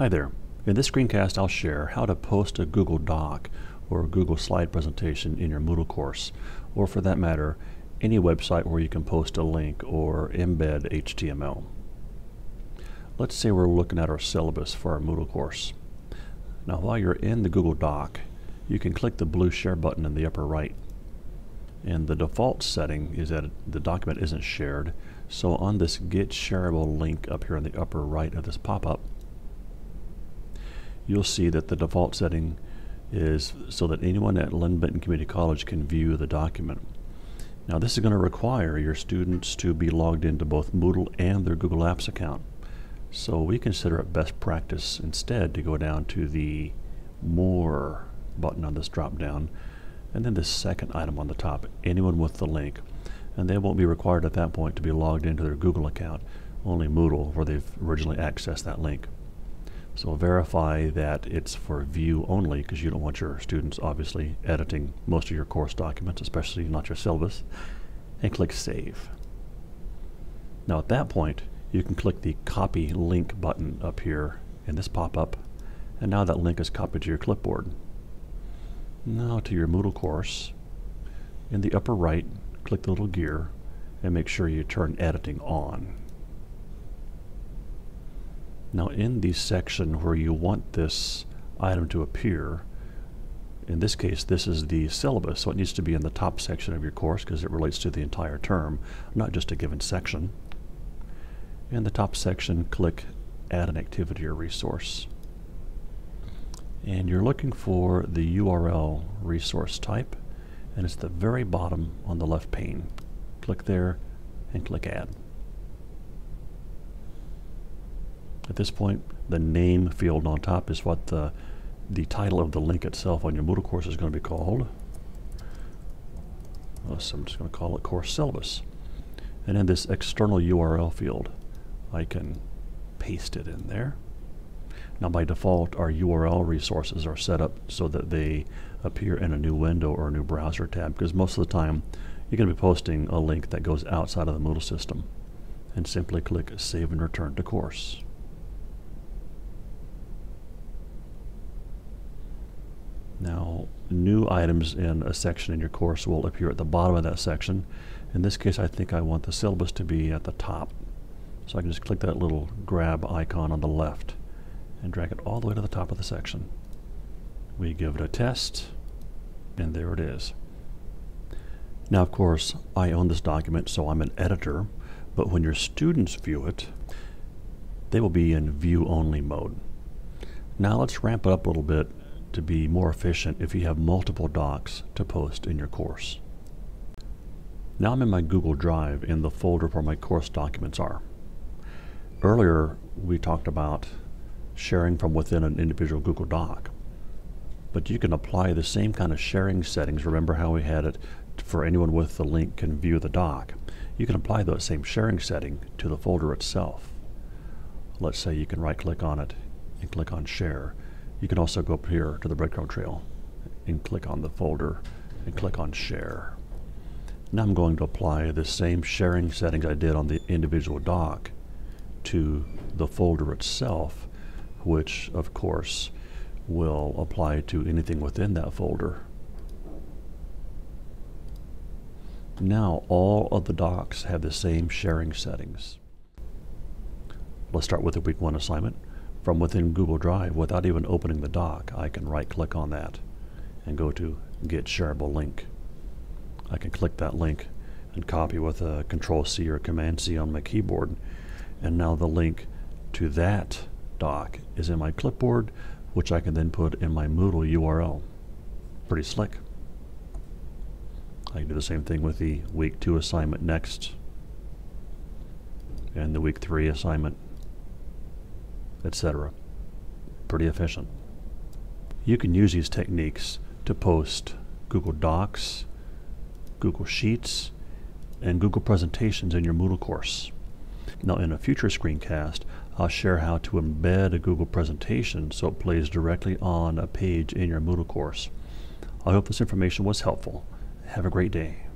Hi there. In this screencast I'll share how to post a Google Doc or a Google slide presentation in your Moodle course, or for that matter, any website where you can post a link or embed HTML. Let's say we're looking at our syllabus for our Moodle course. Now while you're in the Google Doc, you can click the blue share button in the upper right. And the default setting is that the document isn't shared, so on this Get Shareable link up here in the upper right of this pop-up, you'll see that the default setting is so that anyone at Linn-Benton Community College can view the document. Now this is going to require your students to be logged into both Moodle and their Google Apps account. So we consider it best practice instead to go down to the More button on this drop down and then the second item on the top, anyone with the link. And they won't be required at that point to be logged into their Google account, only Moodle where they've originally accessed that link. So verify that it's for view only because you don't want your students obviously editing most of your course documents, especially not your syllabus, and click Save. Now at that point, you can click the Copy Link button up here in this pop-up, and now that link is copied to your clipboard. Now to your Moodle course, in the upper right, click the little gear and make sure you turn editing on. Now in the section where you want this item to appear, in this case this is the syllabus, so it needs to be in the top section of your course because it relates to the entire term, not just a given section. In the top section, click Add an Activity or Resource. And you're looking for the URL resource type, and it's the very bottom on the left pane. Click there and click Add. At this point, the name field on top is what the, the title of the link itself on your Moodle course is going to be called. So I'm just going to call it Course Syllabus. And in this external URL field, I can paste it in there. Now by default, our URL resources are set up so that they appear in a new window or a new browser tab because most of the time you're going to be posting a link that goes outside of the Moodle system. And simply click Save and Return to Course. Now, new items in a section in your course will appear at the bottom of that section. In this case, I think I want the syllabus to be at the top. So I can just click that little grab icon on the left and drag it all the way to the top of the section. We give it a test, and there it is. Now, of course, I own this document, so I'm an editor, but when your students view it, they will be in view-only mode. Now let's ramp it up a little bit to be more efficient if you have multiple docs to post in your course. Now I'm in my Google Drive in the folder where my course documents are. Earlier we talked about sharing from within an individual Google Doc. But you can apply the same kind of sharing settings. Remember how we had it for anyone with the link can view the doc. You can apply that same sharing setting to the folder itself. Let's say you can right click on it and click on share you can also go up here to the breadcrumb trail and click on the folder and click on share. Now I'm going to apply the same sharing settings I did on the individual doc to the folder itself, which of course will apply to anything within that folder. Now all of the docs have the same sharing settings. Let's start with the week one assignment from within Google Drive without even opening the doc. I can right click on that and go to Get Shareable Link. I can click that link and copy with a Control C or Command C on my keyboard. And now the link to that doc is in my clipboard, which I can then put in my Moodle URL. Pretty slick. I can do the same thing with the week two assignment next and the week three assignment etc. Pretty efficient. You can use these techniques to post Google Docs, Google Sheets, and Google Presentations in your Moodle course. Now in a future screencast, I'll share how to embed a Google presentation so it plays directly on a page in your Moodle course. I hope this information was helpful. Have a great day.